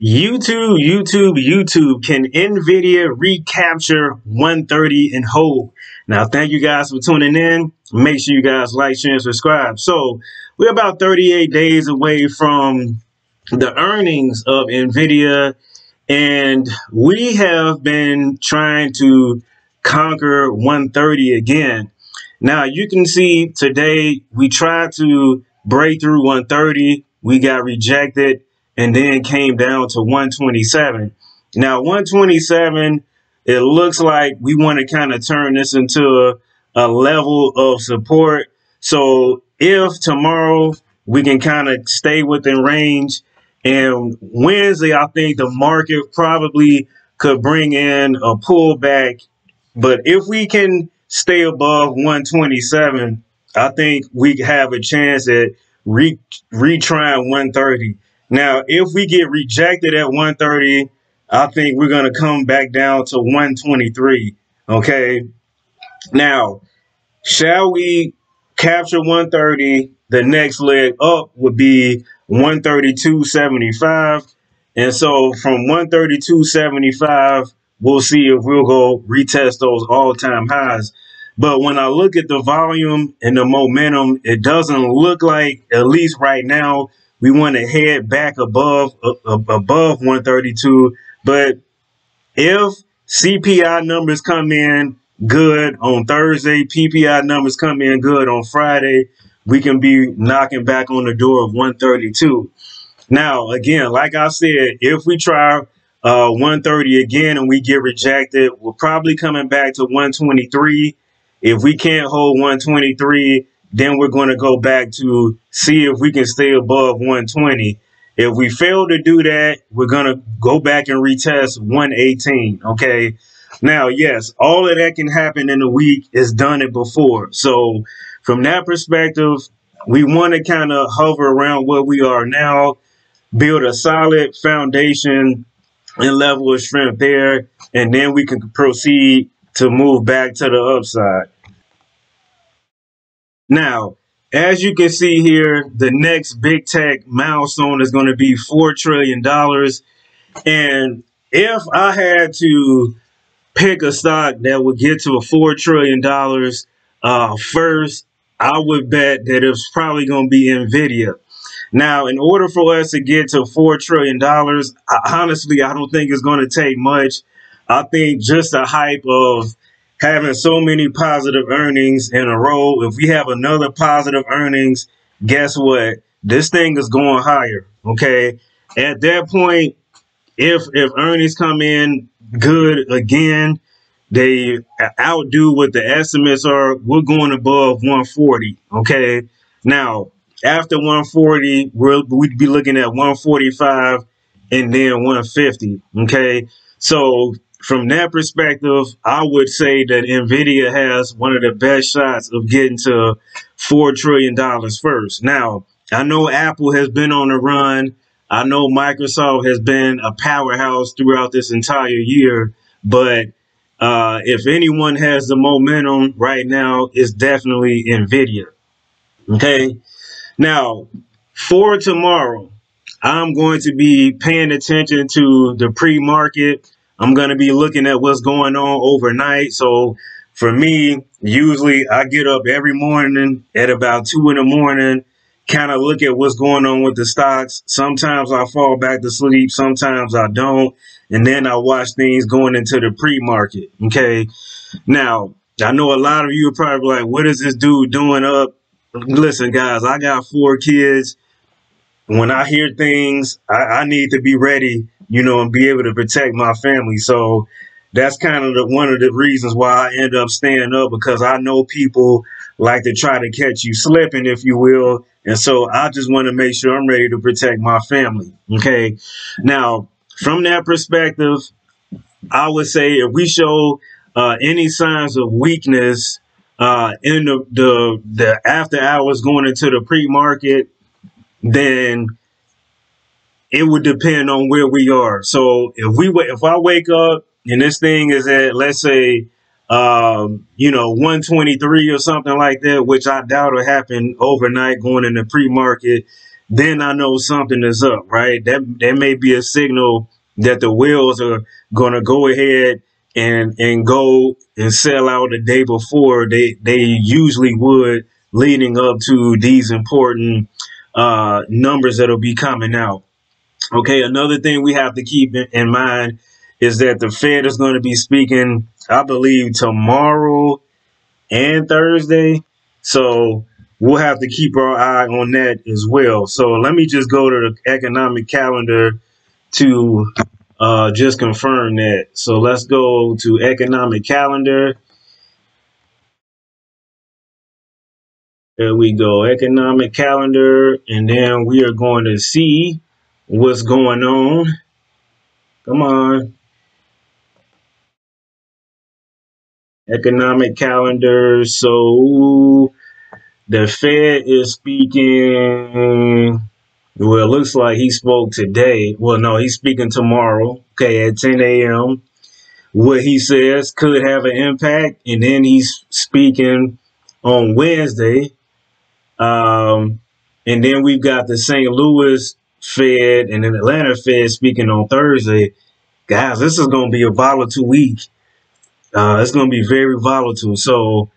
YouTube, YouTube, YouTube, can NVIDIA recapture 130 and hold? Now, thank you guys for tuning in. Make sure you guys like, share, and subscribe. So, we're about 38 days away from the earnings of NVIDIA, and we have been trying to conquer 130 again. Now, you can see today we tried to break through 130. We got rejected and then came down to 127. Now, 127, it looks like we want to kind of turn this into a, a level of support. So if tomorrow we can kind of stay within range and Wednesday, I think the market probably could bring in a pullback. But if we can stay above 127, I think we have a chance at re- retrying 130. Now, if we get rejected at 130, I think we're going to come back down to 123. Okay. Now, shall we capture 130? The next leg up would be 132.75. And so from 132.75, we'll see if we'll go retest those all time highs. But when I look at the volume and the momentum, it doesn't look like, at least right now, we want to head back above uh, above 132. But if CPI numbers come in good on Thursday, PPI numbers come in good on Friday, we can be knocking back on the door of 132. Now, again, like I said, if we try uh, 130 again and we get rejected, we're probably coming back to 123. If we can't hold 123, then we're going to go back to see if we can stay above 120. If we fail to do that, we're going to go back and retest 118. Okay. Now, yes, all of that can happen in a week. It's done it before. So, from that perspective, we want to kind of hover around where we are now, build a solid foundation and level of strength there, and then we can proceed to move back to the upside. Now, as you can see here, the next big tech milestone is going to be $4 trillion. And if I had to pick a stock that would get to a $4 trillion uh, first, I would bet that it's probably going to be NVIDIA. Now, in order for us to get to $4 trillion, honestly, I don't think it's going to take much. I think just the hype of having so many positive earnings in a row. If we have another positive earnings, guess what? This thing is going higher. Okay. At that point, if if earnings come in good again, they outdo what the estimates are. We're going above 140. Okay. Now, after 140, we'll, we'd be looking at 145 and then 150. Okay. So from that perspective, I would say that Nvidia has one of the best shots of getting to four trillion dollars first. Now, I know Apple has been on a run. I know Microsoft has been a powerhouse throughout this entire year, but uh, if anyone has the momentum right now, it's definitely Nvidia. Okay. Now, for tomorrow, I'm going to be paying attention to the pre-market I'm going to be looking at what's going on overnight. So for me, usually I get up every morning at about two in the morning, kind of look at what's going on with the stocks. Sometimes I fall back to sleep, sometimes I don't. And then I watch things going into the pre market. Okay. Now, I know a lot of you are probably like, what is this dude doing up? Listen, guys, I got four kids. When I hear things, I, I need to be ready you know, and be able to protect my family. So that's kind of the, one of the reasons why I end up staying up because I know people like to try to catch you slipping, if you will. And so I just want to make sure I'm ready to protect my family. Okay. Now, from that perspective, I would say if we show uh, any signs of weakness uh, in the, the the after hours going into the pre-market, then it would depend on where we are. So if we if I wake up and this thing is at let's say um, you know 123 or something like that, which I doubt will happen overnight going in the pre-market, then I know something is up, right? That that may be a signal that the whales are gonna go ahead and and go and sell out the day before they they usually would leading up to these important uh, numbers that'll be coming out. Okay, another thing we have to keep in mind is that the Fed is going to be speaking, I believe, tomorrow and Thursday. So we'll have to keep our eye on that as well. So let me just go to the economic calendar to uh, just confirm that. So let's go to economic calendar. There we go, economic calendar, and then we are going to see what's going on. Come on. Economic calendar. So the Fed is speaking. Well, it looks like he spoke today. Well, no, he's speaking tomorrow. Okay, at 10 a.m. What he says could have an impact, and then he's speaking on Wednesday. Um, and then we've got the St. Louis Fed and then Atlanta Fed speaking on Thursday. Guys, this is going to be a volatile week. Uh, it's going to be very volatile. So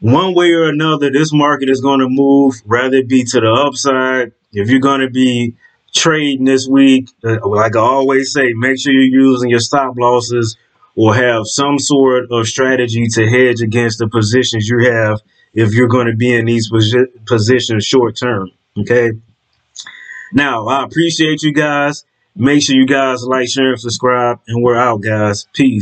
one way or another, this market is going to move, rather be to the upside. If you're going to be trading this week, uh, like I always say, make sure you're using your stop losses or have some sort of strategy to hedge against the positions you have if you're going to be in these positions short term. Okay. Now, I appreciate you guys. Make sure you guys like, share, and subscribe. And we're out, guys. Peace.